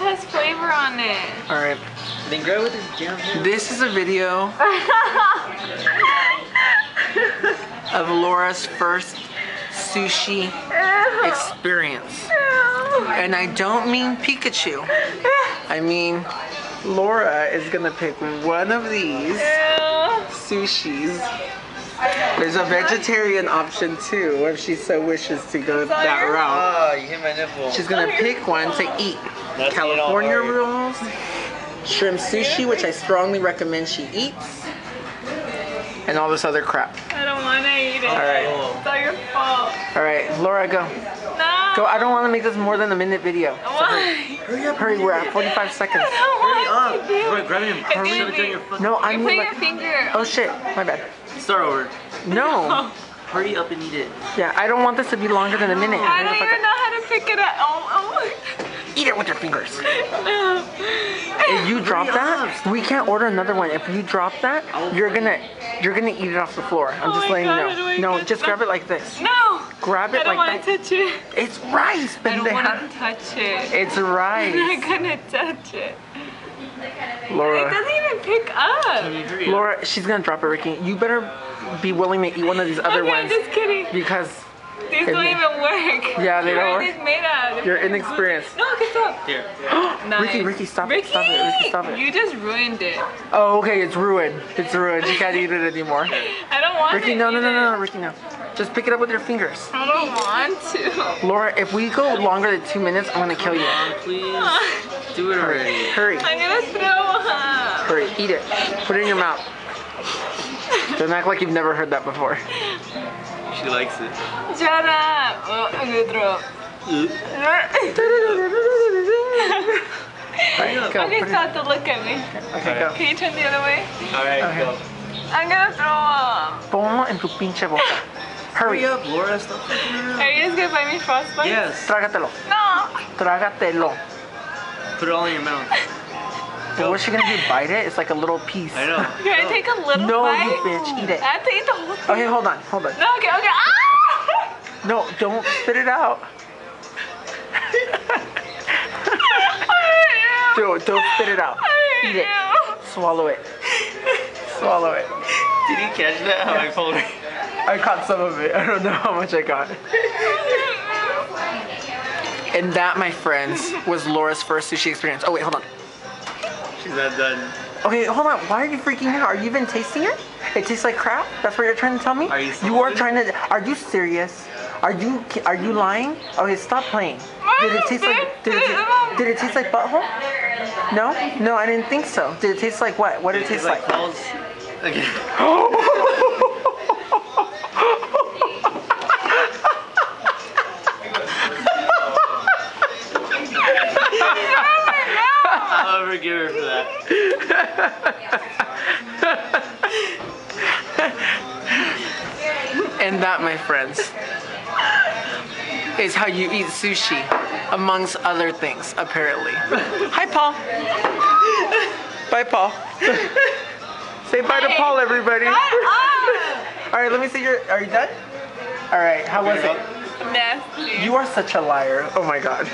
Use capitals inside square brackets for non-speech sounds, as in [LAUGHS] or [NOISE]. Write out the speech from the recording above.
has flavor on it. All right. Then grab with this jam. jam. This is a video [LAUGHS] of Laura's first sushi experience. And I don't mean Pikachu. I mean, Laura is gonna pick one of these sushis. There's a vegetarian option too, if she so wishes to go that route. Oh, you hit my nipple. She's gonna pick one to eat. That's California it, rolls, shrimp sushi, which I strongly recommend she eats, and all this other crap. I don't want to eat it. All right. It's all your fault. All right, Laura, go. No. Go. I don't want to make this more than a minute video. So hurry. Why? Hurry up. Hurry, we're at 45 seconds. I don't Hurry want up. to do Grab, grab him. It's Shove it easy. down your fucking. No, I You mean put like. your finger. Oh shit, my bad. Start over. [LAUGHS] No. Hurry up and eat it. Yeah, I don't want this to be longer than a minute. I don't even know how to pick it up. Oh, oh. Eat it with your fingers. [LAUGHS] oh. If you drop that, we can't order another one. If you drop that, you're gonna you're gonna eat it off the floor. I'm Oh just my letting God, you how do I know. No, just that? grab it like this. No. Grab I it don't like want to touch it. It's rice, I don't want to touch it. It's rice. I'm not gonna touch it. It Laura. doesn't even pick up. Hurry up. Laura, she's gonna drop it, Ricky. You better be willing to eat one of these other okay, I'm ones just kidding. because These don't even work. Yeah, they don't What work. are these made out? you're inexperienced. No, okay, stop. Here. [GASPS] Nice. Ricky, Ricky, stop it, Ricky! stop it, Ricky, stop it. You just ruined it. Oh, okay, it's ruined. It's ruined. You can't eat it anymore. [LAUGHS] I don't want Ricky, to no, no, no, no, no, Ricky, no. Just pick it up with your fingers. I don't want to. Laura, if we go longer than two minutes, I'm gonna kill you. Come on, please. Do it already. Hurry, I'm gonna throw up. hurry, eat it. Put it in your mouth. Don't act like you've never heard that before. She likes it. Shut up. Oh, I'm gonna throw up. Alright, go. okay, stop to look at me. okay, go. Can you turn the other way? Alright, Okay. go. I'm gonna throw up. Ponlo en tu pinche boca. Hurry Hurry. up, Laura. Stop fucking around. Are you just gonna buy me frostbite? Yes. Trágatelo. No. Trágatelo. Put it all in your mouth. [LAUGHS] But what's she gonna do? Bite it? It's like a little piece. I know. Can I Go. take a little No, bite? you bitch. Eat it. I have to eat the whole thing. Okay, hold on, hold on. No, okay, okay. Ah! No, don't spit it out. [LAUGHS] Don't, don't spit it out. Eat it. Swallow it. Swallow it. Did you catch that? How I pulled her? I caught some of it. [LAUGHS] I don't know how much I got. And that, my friends, was Laura's first sushi experience. Oh wait, hold on. She's not done. Okay, hold on. Why are you freaking out? Are you even tasting it? It tastes like crap. That's what you're trying to tell me. Are you You are trying to. Are you serious? Are you are you lying? Okay, stop playing. Did it taste like did it, did it taste like butthole? No, no, I didn't think so. Did it taste like what? What did it taste like? Paul's. Okay. [LAUGHS] forgive her for that. And that, my friends, is how you eat sushi, amongst other things, apparently. Hi, Paul. Bye, Paul. Say bye to Paul, everybody. All right, let me see your. Are you done? All right, how was it? Nasty. You are such a liar. Oh my god.